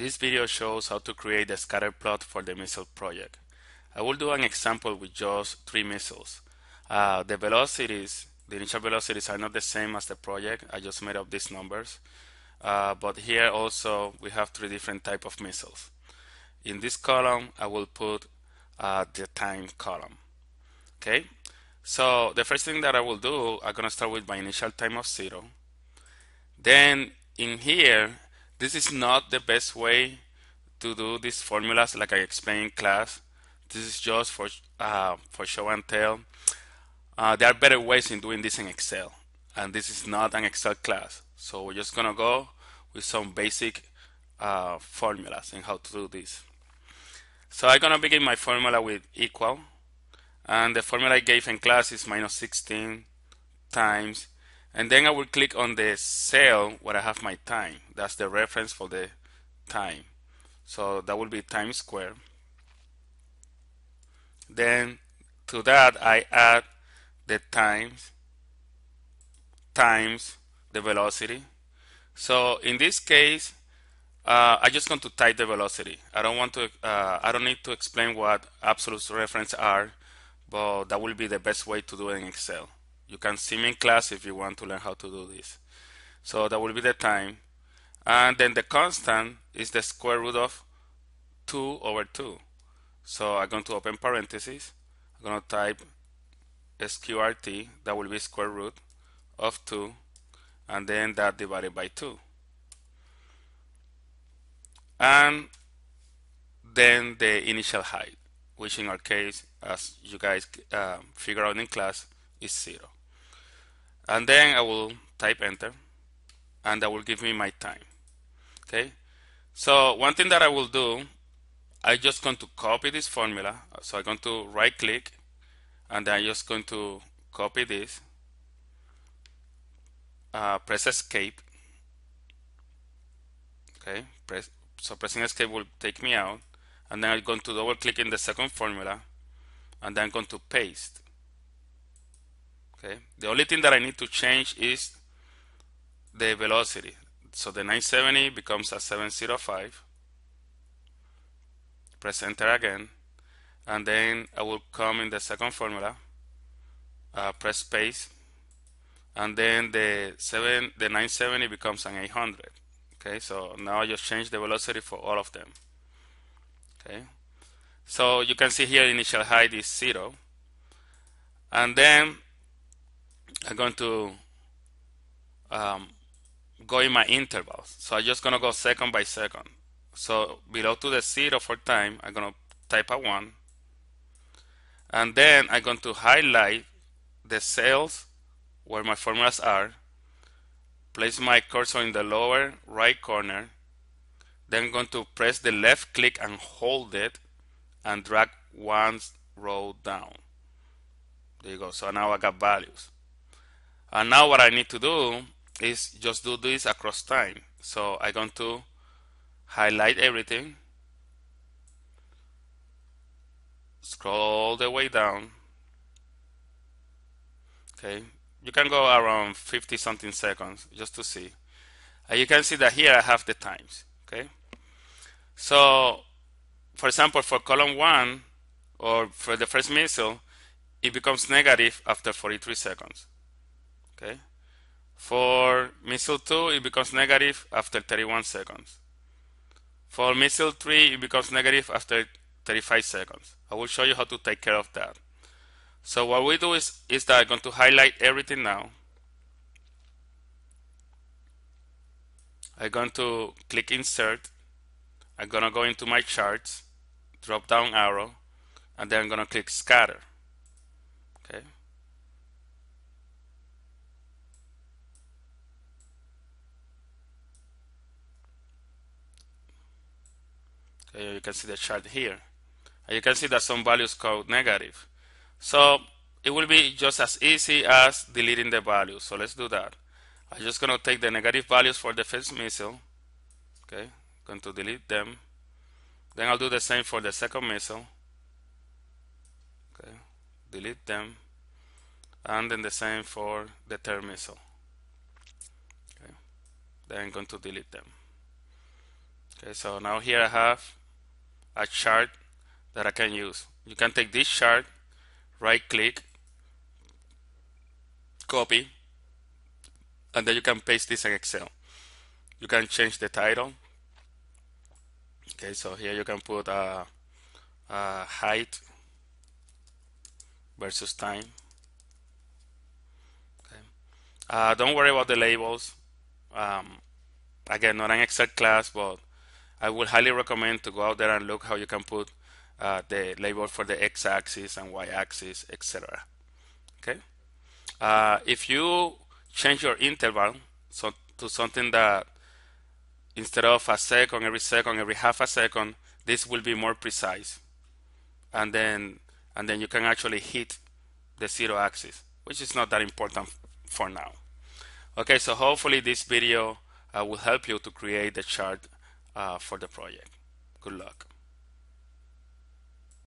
This video shows how to create a scatter plot for the missile project. I will do an example with just three missiles. Uh, the velocities, the initial velocities are not the same as the project. I just made up these numbers. Uh, but here also we have three different type of missiles. In this column, I will put uh, the time column. Okay, so the first thing that I will do, I'm gonna start with my initial time of zero. Then in here, this is not the best way to do these formulas like I explained in class. This is just for uh, for show and tell. Uh, there are better ways in doing this in Excel, and this is not an Excel class. So we're just gonna go with some basic uh, formulas and how to do this. So I'm gonna begin my formula with equal, and the formula I gave in class is minus 16 times and then I will click on the cell where I have my time. That's the reference for the time. So that will be time square. Then to that I add the times times the velocity. So in this case uh, I just want to type the velocity. I don't want to uh, I don't need to explain what absolute reference are but that will be the best way to do it in Excel you can see me in class if you want to learn how to do this. So that will be the time. And then the constant is the square root of 2 over 2. So I'm going to open parentheses. I'm going to type sqrt, that will be square root of 2, and then that divided by 2. And then the initial height, which in our case, as you guys uh, figure out in class, is 0 and then I will type enter and that will give me my time okay? So one thing that I will do I just going to copy this formula. So I'm going to right click and I'm just going to copy this. Uh, press escape okay? Press so pressing escape will take me out. And then I'm going to double click in the second formula and then I'm going to paste okay? The only thing that I need to change is the velocity. So the 970 becomes a 705 press enter again. And then I will come in the second formula. Uh, press space. And then the 7 the 970 becomes an 800 okay? So now I just change the velocity for all of them. Okay? So you can see here initial height is zero. And then I'm going to um, go in my intervals. So I'm just going to go second by second. So below to the zero for time, I'm going to type a one. And then I'm going to highlight the cells where my formulas are. Place my cursor in the lower right corner. Then I'm going to press the left click and hold it and drag one row down. There you go. So now I got values. And now what I need to do is just do this across time. So I'm going to highlight everything, scroll all the way down. Okay, you can go around 50 something seconds just to see. And you can see that here I have the times. Okay, so for example, for column one or for the first missile, it becomes negative after 43 seconds okay? For missile 2 it becomes negative after 31 seconds. For missile 3 it becomes negative after 35 seconds. I will show you how to take care of that. So what we do is, is that I'm going to highlight everything now. I'm going to click insert. I'm going to go into my charts drop down arrow and then I'm going to click scatter. Okay you can see the chart here. And you can see that some values code negative. So it will be just as easy as deleting the values. So let's do that. I'm just going to take the negative values for the first missile. Okay, going to delete them. Then I'll do the same for the second missile. Okay, delete them. And then the same for the third missile. Okay, then I'm going to delete them. Okay, so now here I have a chart that I can use. You can take this chart, right click, copy, and then you can paste this in Excel. You can change the title. Okay, so here you can put uh, uh, height versus time. Okay. Uh, don't worry about the labels. Um, again, not an Excel class, but I would highly recommend to go out there and look how you can put uh, the label for the x-axis and y-axis, etc. Okay. Uh, if you change your interval so to something that instead of a second every second every half a second this will be more precise and then and then you can actually hit the zero axis which is not that important for now okay so hopefully this video uh, will help you to create the chart uh, for the project. Good luck